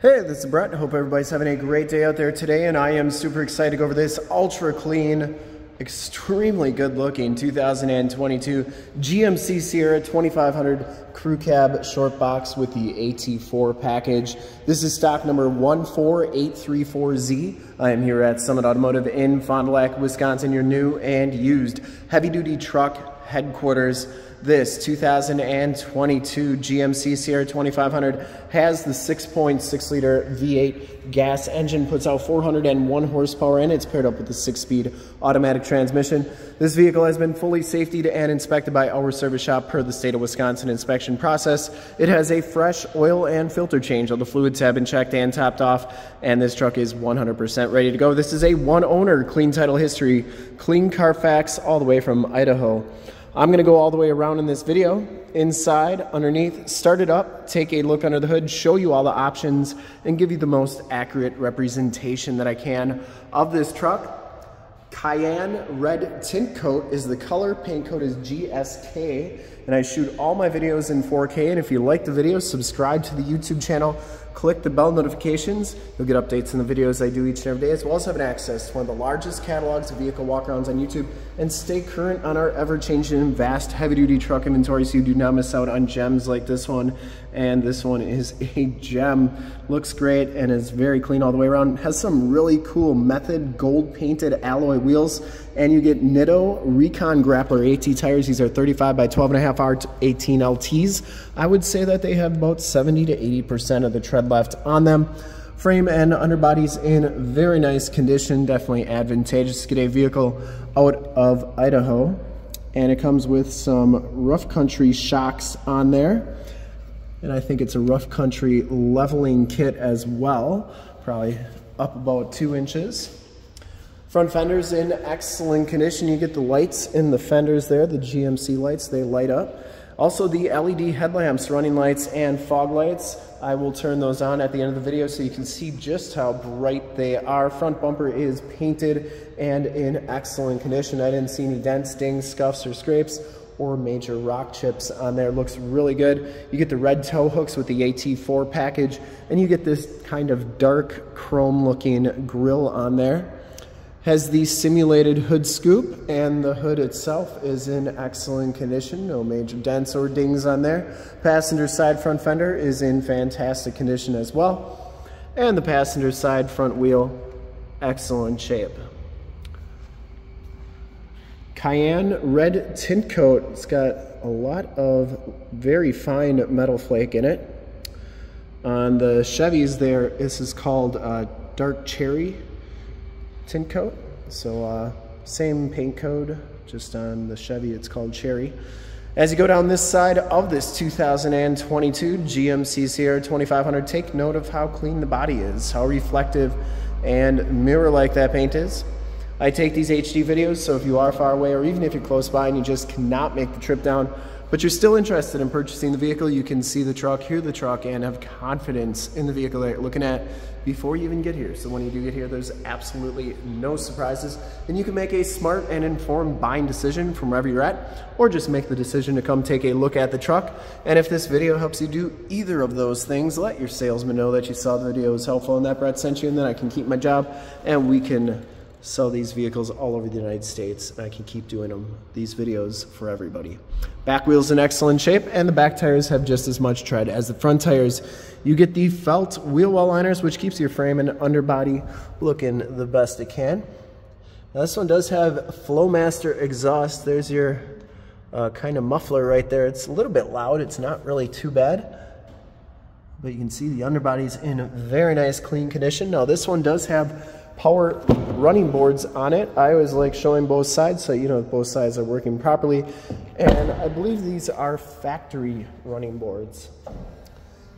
Hey, this is Brett. Hope everybody's having a great day out there today, and I am super excited to go over this ultra clean, extremely good looking 2022 GMC Sierra 2500 Crew Cab Short Box with the AT4 package. This is stock number 14834Z. I am here at Summit Automotive in Fond du Lac, Wisconsin, your new and used heavy duty truck headquarters. This 2022 GMC Sierra 2500 has the 6.6 liter V8 gas engine, puts out 401 horsepower, and it's paired up with the six speed automatic transmission. This vehicle has been fully safetied and inspected by our service shop per the state of Wisconsin inspection process. It has a fresh oil and filter change. All the fluids have been checked and topped off, and this truck is 100% ready to go. This is a one owner, clean title history, clean Carfax all the way from Idaho. I'm gonna go all the way around in this video, inside, underneath, start it up, take a look under the hood, show you all the options, and give you the most accurate representation that I can of this truck. Cayenne red tint coat is the color, paint code is GSK, and I shoot all my videos in 4K, and if you like the video, subscribe to the YouTube channel, click the bell notifications. You'll get updates on the videos I do each and every day, as well as having access to one of the largest catalogs of vehicle walkarounds on YouTube, and stay current on our ever-changing vast heavy-duty truck inventory so you do not miss out on gems like this one. And this one is a gem. Looks great and is very clean all the way around. Has some really cool method gold painted alloy wheels, and you get Nitto Recon Grappler AT tires. These are 35 by 12 and a half R 18 LTs. I would say that they have about 70 to 80% of the tread left on them. Frame and underbodies in very nice condition, definitely advantageous to get a vehicle out of Idaho. And it comes with some rough country shocks on there. And I think it's a rough country leveling kit as well, probably up about two inches. Front fenders in excellent condition. You get the lights in the fenders there, the GMC lights, they light up. Also the LED headlamps, running lights, and fog lights. I will turn those on at the end of the video so you can see just how bright they are. Front bumper is painted and in excellent condition. I didn't see any dents, dings, scuffs, or scrapes or major rock chips on there. Looks really good. You get the red tow hooks with the AT4 package, and you get this kind of dark chrome looking grill on there has the simulated hood scoop and the hood itself is in excellent condition. No major dents or dings on there. Passenger side front fender is in fantastic condition as well. And the passenger side front wheel excellent shape. Cayenne red tint coat. It's got a lot of very fine metal flake in it. On the chevys there this is called uh, dark cherry tint coat. So uh, same paint code, just on the Chevy it's called Cherry. As you go down this side of this 2022 GMC Sierra 2500, take note of how clean the body is, how reflective and mirror-like that paint is. I take these HD videos, so if you are far away or even if you're close by and you just cannot make the trip down, but you're still interested in purchasing the vehicle, you can see the truck, hear the truck, and have confidence in the vehicle that you're looking at before you even get here. So when you do get here, there's absolutely no surprises, and you can make a smart and informed buying decision from wherever you're at, or just make the decision to come take a look at the truck. And if this video helps you do either of those things, let your salesman know that you saw the video was helpful and that Brett sent you, and then I can keep my job, and we can sell these vehicles all over the United States, and I can keep doing them, these videos for everybody. Back wheel's in excellent shape, and the back tires have just as much tread as the front tires. You get the felt wheel well liners, which keeps your frame and underbody looking the best it can. Now this one does have Flowmaster exhaust. There's your uh, kind of muffler right there. It's a little bit loud. It's not really too bad. But you can see the underbody's in very nice clean condition. Now this one does have power running boards on it. I always like showing both sides so you know both sides are working properly. And I believe these are factory running boards.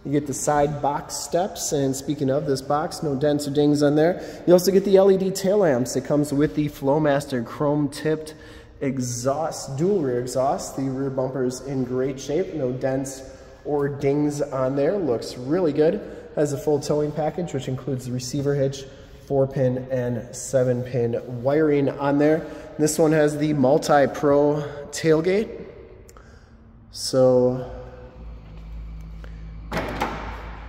You get the side box steps, and speaking of this box, no dents or dings on there. You also get the LED tail lamps. It comes with the Flowmaster chrome tipped exhaust, dual rear exhaust. The rear bumper is in great shape, no dents or dings on there. Looks really good. Has a full towing package, which includes the receiver hitch, four pin and seven pin wiring on there. This one has the multi-pro tailgate. So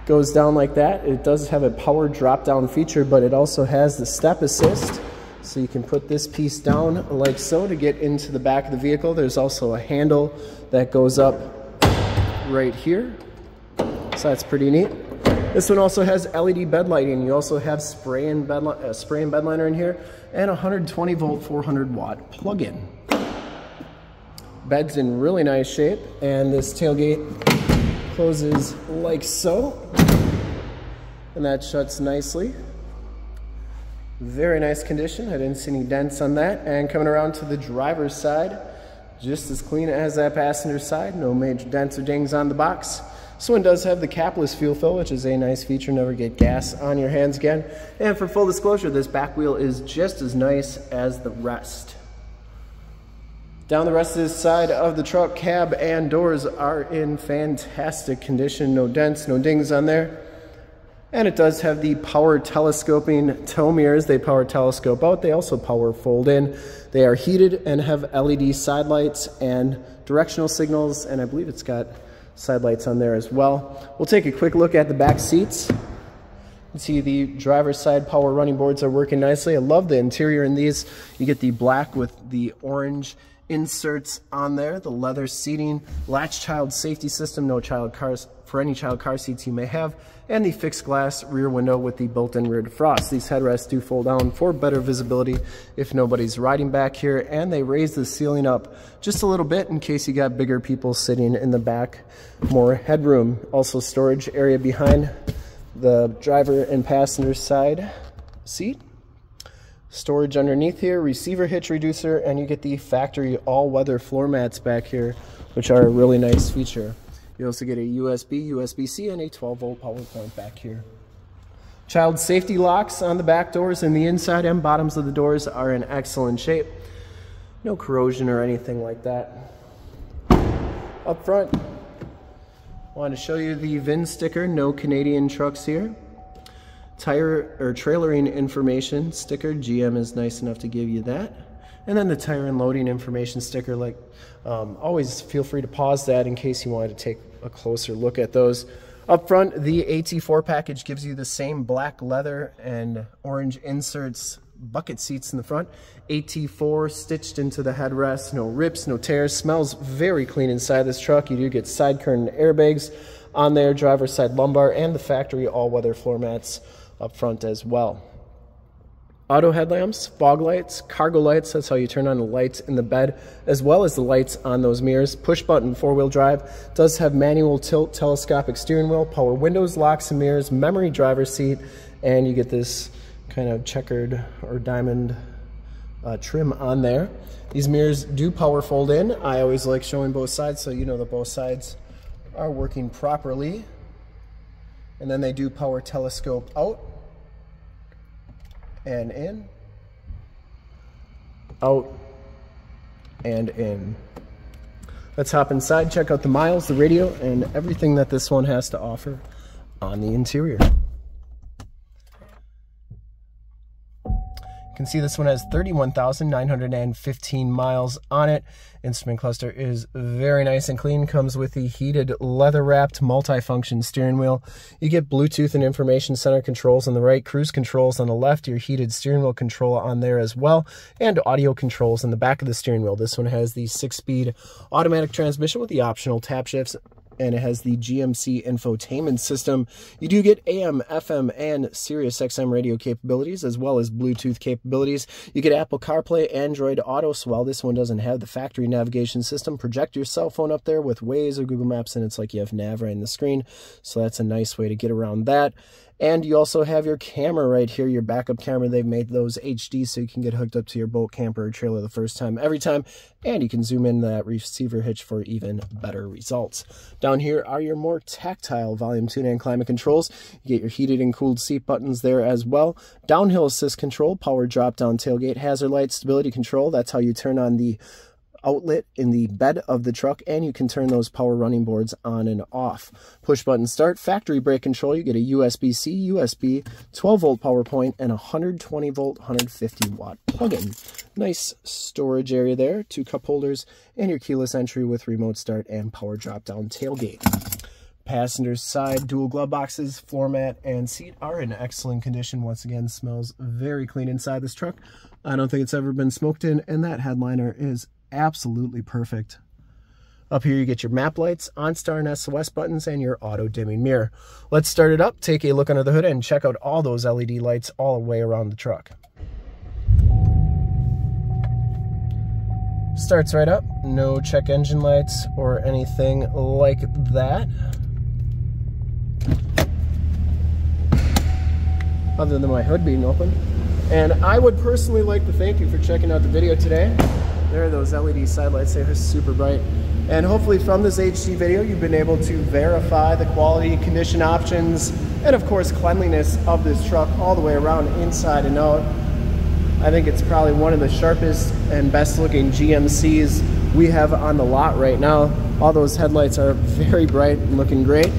Goes down like that. It does have a power drop down feature, but it also has the step assist. So you can put this piece down like so to get into the back of the vehicle. There's also a handle that goes up right here. So that's pretty neat. This one also has LED bed lighting. You also have spray and bed, uh, spray and bed liner in here and 120 volt 400 watt plug-in. Bed's in really nice shape and this tailgate closes like so and that shuts nicely. Very nice condition. I didn't see any dents on that. And coming around to the driver's side, just as clean as that passenger side. No major dents or dings on the box. This one does have the capless fuel fill, which is a nice feature. Never get gas on your hands again. And for full disclosure, this back wheel is just as nice as the rest. Down the rest of this side of the truck, cab and doors are in fantastic condition. No dents, no dings on there. And it does have the power telescoping tow mirrors. They power telescope out. They also power fold in. They are heated and have LED side lights and directional signals. And I believe it's got side lights on there as well. We'll take a quick look at the back seats. You see the driver's side power running boards are working nicely. I love the interior in these. You get the black with the orange inserts on there, the leather seating, latch child safety system, no child cars for any child car seats you may have, and the fixed glass rear window with the built-in rear defrost. These headrests do fold down for better visibility if nobody's riding back here, and they raise the ceiling up just a little bit in case you got bigger people sitting in the back. More headroom, also storage area behind the driver and passenger side seat storage underneath here, receiver hitch reducer, and you get the factory all-weather floor mats back here, which are a really nice feature. You also get a USB, USB-C, and a 12-volt power point back here. Child safety locks on the back doors and the inside and bottoms of the doors are in excellent shape. No corrosion or anything like that. Up front, I want to show you the VIN sticker, no Canadian trucks here tire or trailering information sticker. GM is nice enough to give you that. And then the tire and loading information sticker, like um, always feel free to pause that in case you wanted to take a closer look at those. Up front, the AT4 package gives you the same black leather and orange inserts bucket seats in the front. AT4 stitched into the headrest, no rips, no tears. Smells very clean inside this truck. You do get side curtain airbags on there, driver's side lumbar, and the factory all-weather floor mats up front as well. Auto headlamps, fog lights, cargo lights, that's how you turn on the lights in the bed, as well as the lights on those mirrors. Push button four-wheel drive, does have manual tilt telescopic steering wheel, power windows, locks and mirrors, memory driver seat, and you get this kind of checkered or diamond uh, trim on there. These mirrors do power fold in. I always like showing both sides so you know that both sides are working properly. And then they do power telescope out and in, out and in. Let's hop inside, check out the miles, the radio, and everything that this one has to offer on the interior. Can see this one has 31,915 miles on it. Instrument cluster is very nice and clean. Comes with the heated leather-wrapped multi-function steering wheel. You get Bluetooth and information center controls on the right, cruise controls on the left, your heated steering wheel control on there as well, and audio controls in the back of the steering wheel. This one has the six-speed automatic transmission with the optional tap shifts and it has the GMC infotainment system. You do get AM, FM, and Sirius XM radio capabilities, as well as Bluetooth capabilities. You get Apple CarPlay, Android Auto, so while this one doesn't have the factory navigation system, project your cell phone up there with Waze or Google Maps, and it's like you have nav right in the screen. So that's a nice way to get around that. And you also have your camera right here, your backup camera. They've made those HD so you can get hooked up to your boat, camper, or trailer the first time, every time. And you can zoom in that receiver hitch for even better results. Down here are your more tactile volume tune and climate controls. You get your heated and cooled seat buttons there as well. Downhill assist control, power drop down tailgate, hazard light, stability control. That's how you turn on the outlet in the bed of the truck and you can turn those power running boards on and off. Push button start, factory brake control, you get a USB-C, USB, 12 volt power point and 120 volt, 150 watt plug-in. Nice storage area there, two cup holders and your keyless entry with remote start and power drop down tailgate. passenger side dual glove boxes, floor mat, and seat are in excellent condition. Once again, smells very clean inside this truck. I don't think it's ever been smoked in, and that headliner is absolutely perfect. Up here you get your map lights, OnStar and SOS buttons, and your auto dimming mirror. Let's start it up, take a look under the hood, and check out all those LED lights all the way around the truck. Starts right up, no check engine lights or anything like that. Other than my hood being open. And I would personally like to thank you for checking out the video today. There are those LED side lights, they are super bright. And hopefully from this HD video, you've been able to verify the quality, condition options, and of course cleanliness of this truck all the way around inside and out. I think it's probably one of the sharpest and best looking GMCs we have on the lot right now. All those headlights are very bright and looking great.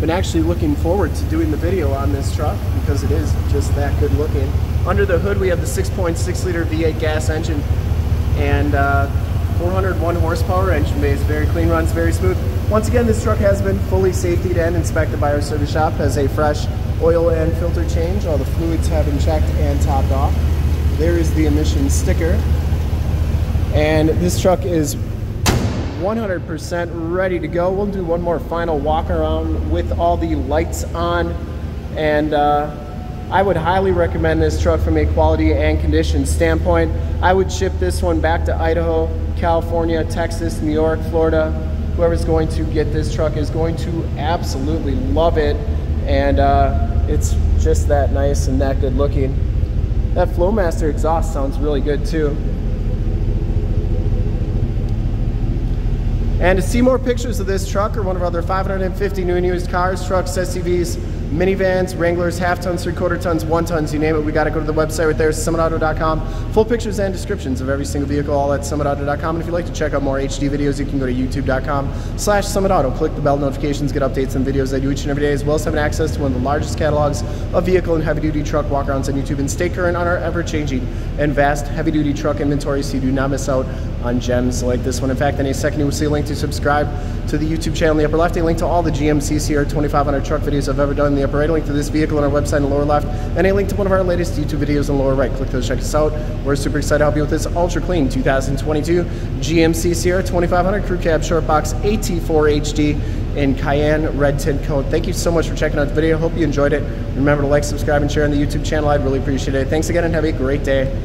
Been actually looking forward to doing the video on this truck because it is just that good looking. Under the hood we have the 6.6 liter V8 gas engine and uh, 401 horsepower engine base, very clean, runs very smooth. Once again, this truck has been fully safetied and inspected by our service shop, has a fresh oil and filter change. All the fluids have been checked and topped off. There is the emission sticker. And this truck is 100% ready to go. We'll do one more final walk around with all the lights on. And uh, I would highly recommend this truck from a quality and condition standpoint. I would ship this one back to Idaho, California, Texas, New York, Florida. Whoever's going to get this truck is going to absolutely love it. And uh, it's just that nice and that good looking. That Flowmaster exhaust sounds really good too. And to see more pictures of this truck or one of our other 550 new and used cars, trucks, SUVs, minivans, Wranglers, half tons, three quarter tons, one tons, you name it, we got to go to the website right there, summitauto.com. Full pictures and descriptions of every single vehicle, all at summitauto.com. And if you'd like to check out more HD videos, you can go to youtube.com slash summitauto. Click the bell notifications, get updates and videos I do each and every day, as well as having access to one of the largest catalogs of vehicle and heavy duty truck walkarounds on YouTube and stay current on our ever changing and vast heavy duty truck inventory so you do not miss out on gems like this one. In fact, in a second, you will see a link to subscribe to the YouTube channel in the upper left, a link to all the GMC Sierra 2500 truck videos I've ever done in the upper right, a link to this vehicle on our website in the lower left, and a link to one of our latest YouTube videos in the lower right. Click those, check us out. We're super excited to help you with this ultra clean 2022 GMC Sierra 2500 Crew Cab Short Box AT4 HD in Cayenne Red Tint Coat. Thank you so much for checking out the video. Hope you enjoyed it. Remember to like, subscribe, and share on the YouTube channel. I'd really appreciate it. Thanks again and have a great day.